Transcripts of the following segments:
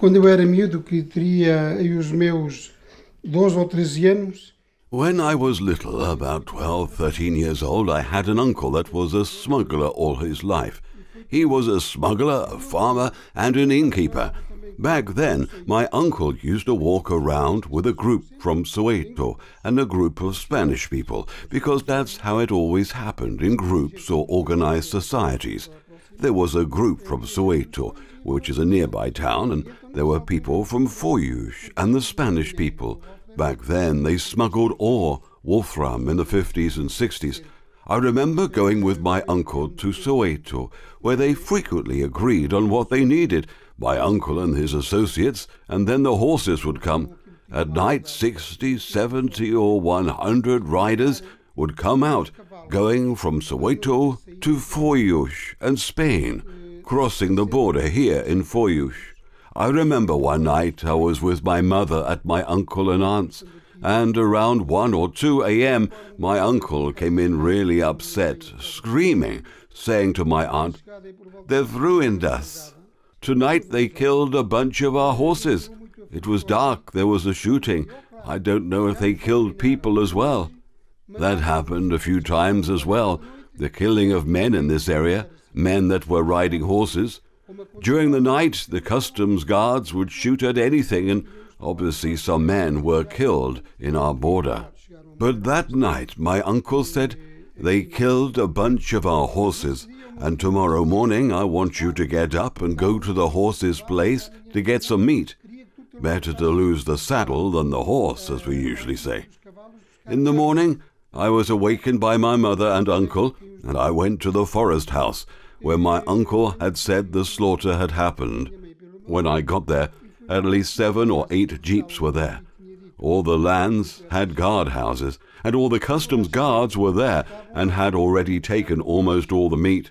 Quando eu era miúdo, que teria aí os meus 12 ou 13 anos, When I was little, about 12, 13 years old, I had an uncle that was a smuggler all his life. He was a smuggler, a farmer, and an innkeeper. Back then, my uncle used to walk around with a group from Soito and a group of Spanish people, because that's how it always happened in groups or organized societies. There was a group from Soito, which is a nearby town, and there were people from Foios and the Spanish people. Back then, they smuggled ore, wolfram, in the 50s and 60s. I remember going with my uncle to Soito, where they frequently agreed on what they needed, my uncle and his associates, and then the horses would come. At night, 60, 70, or 100 riders would come out, going from Soito to Foios and Spain, crossing the border here in Foios. I remember one night I was with my mother at my uncle and aunt's, and around 1 or 2 a.m., my uncle came in really upset, screaming, saying to my aunt, They've ruined us. Tonight they killed a bunch of our horses. It was dark, there was a shooting. I don't know if they killed people as well. That happened a few times as well, the killing of men in this area, men that were riding horses. During the night, the customs guards would shoot at anything, and obviously some men were killed in our border. But that night, my uncle said, They killed a bunch of our horses, and tomorrow morning I want you to get up and go to the horse's place to get some meat. Better to lose the saddle than the horse, as we usually say. In the morning, I was awakened by my mother and uncle, and I went to the forest house, where my uncle had said the slaughter had happened. When I got there, at least seven or eight jeeps were there. All the lands had guard houses, and all the customs guards were there and had already taken almost all the meat.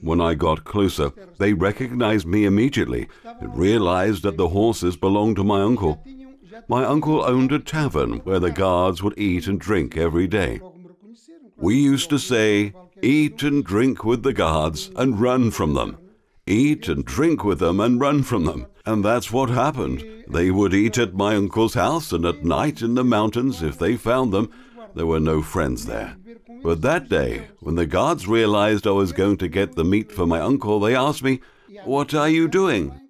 When I got closer, they recognized me immediately and realized that the horses belonged to my uncle. My uncle owned a tavern where the guards would eat and drink every day. We used to say, eat and drink with the guards and run from them. Eat and drink with them and run from them. And that's what happened. They would eat at my uncle's house, and at night in the mountains, if they found them, there were no friends there. But that day, when the guards realized I was going to get the meat for my uncle, they asked me, What are you doing?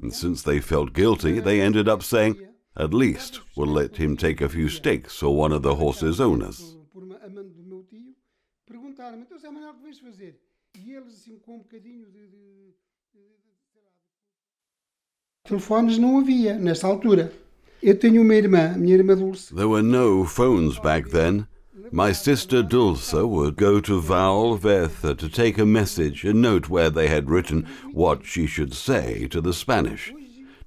And since they felt guilty, they ended up saying, At least we'll let him take a few steaks or one of the horse's owners. There were no phones back then. My sister Dulce would go to Valverde to take a message and note where they had written what she should say to the Spanish.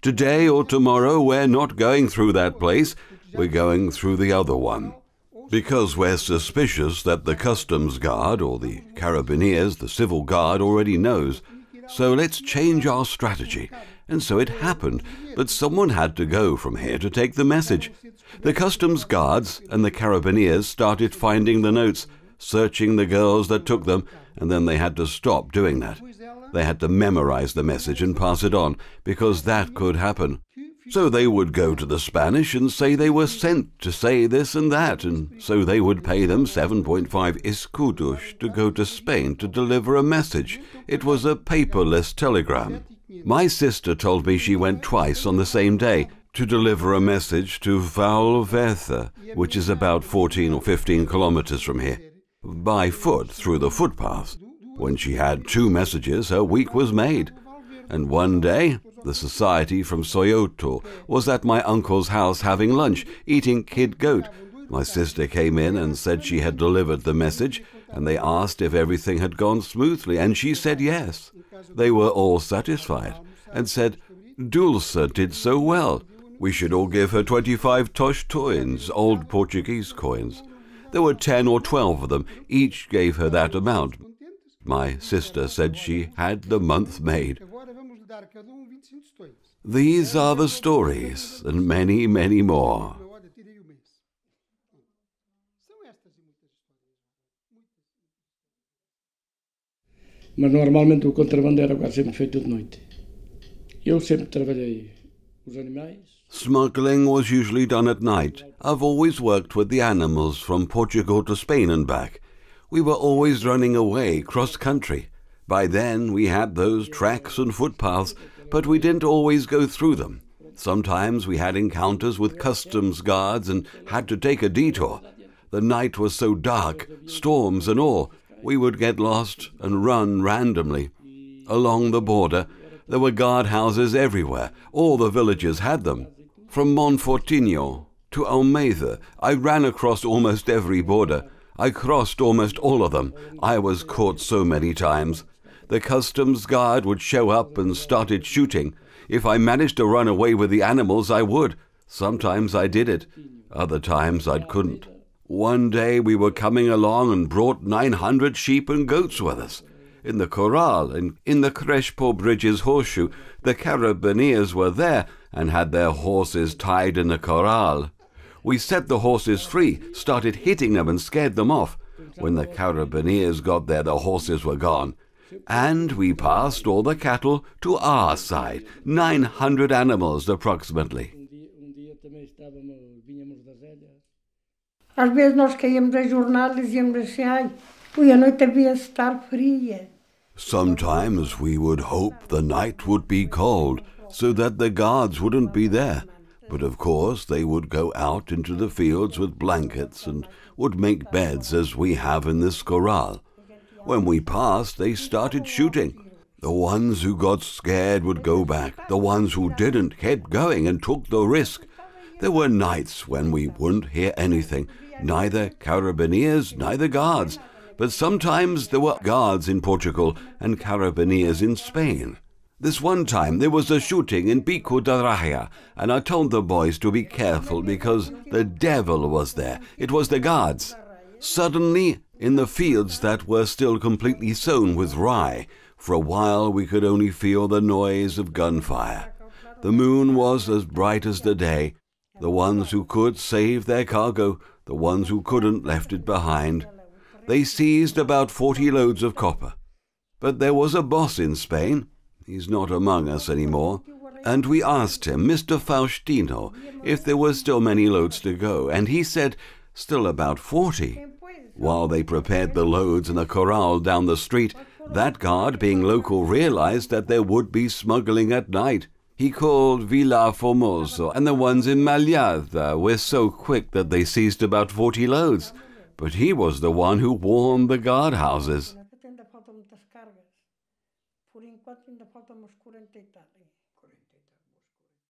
Today or tomorrow, we're not going through that place, we're going through the other one. Because we're suspicious that the customs guard or the carabineers, the civil guard, already knows. So let's change our strategy. And so it happened, but someone had to go from here to take the message. The customs guards and the carabineers started finding the notes, searching the girls that took them, and then they had to stop doing that. They had to memorize the message and pass it on, because that could happen. So they would go to the Spanish and say they were sent to say this and that, and so they would pay them 7.5 escudos to go to Spain to deliver a message. It was a paperless telegram. My sister told me she went twice on the same day to deliver a message to Valverde, which is about 14 or 15 kilometers from here, by foot through the footpath. When she had two messages, her week was made. And one day, the society from Soito was at my uncle's house having lunch, eating kid goat. My sister came in and said she had delivered the message, and they asked if everything had gone smoothly, and she said yes. They were all satisfied, and said, Dulce did so well. We should all give her 25 tosh coins, old Portuguese coins. There were 10 or 12 of them, each gave her that amount. My sister said she had the month made. Agora vamos lhe dar a cada 25 tostões. These are the stories, and many, many more. Contrabando. Smuggling was usually done at night. I've always worked with the animals from Portugal to Spain and back. We were always running away cross country. By then we had those tracks and footpaths, but we didn't always go through them. Sometimes we had encounters with customs guards and had to take a detour. The night was so dark, storms and all, we would get lost and run randomly. Along the border, there were guard houses everywhere. All the villages had them. From Monfortinho to Almeida, I ran across almost every border. I crossed almost all of them. I was caught so many times. The customs guard would show up and started shooting. If I managed to run away with the animals, I would. Sometimes I did it. Other times I couldn't. One day we were coming along and brought 900 sheep and goats with us. In the corral and in the Crespo Bridges horseshoe, the carabineers were there and had their horses tied in the corral. We set the horses free, started hitting them and scared them off. When the carabineers got there, the horses were gone. And we passed all the cattle to our side, 900 animals approximately. Às vezes nós caíamos a jornada e dizíamos assim, ai, ui, a noite devia estar fria. Sometimes we would hope the night would be cold so that the guards wouldn't be there. But of course they would go out into the fields with blankets and would make beds as we have in this corral. When we passed, they started shooting. The ones who got scared would go back. The ones who didn't kept going and took the risk. There were nights when we wouldn't hear anything, neither carabineers, neither guards. But sometimes there were guards in Portugal and carabineers in Spain. This one time there was a shooting in Pico da Raia, and I told the boys to be careful because the devil was there. It was the guards. Suddenly, in the fields that were still completely sown with rye, for a while we could only feel the noise of gunfire. The moon was as bright as the day. The ones who could saved their cargo, the ones who couldn't left it behind. They seized about forty loads of copper. But there was a boss in Spain. He's not among us anymore. And we asked him, Mr. Faustino, if there were still many loads to go, and he said, still about forty. While they prepared the loads in a corral down the street, that guard, being local, realized that there would be smuggling at night. He called Vilar Formoso, and the ones in Malhada were so quick that they seized about forty loads. But he was the one who warmed the guard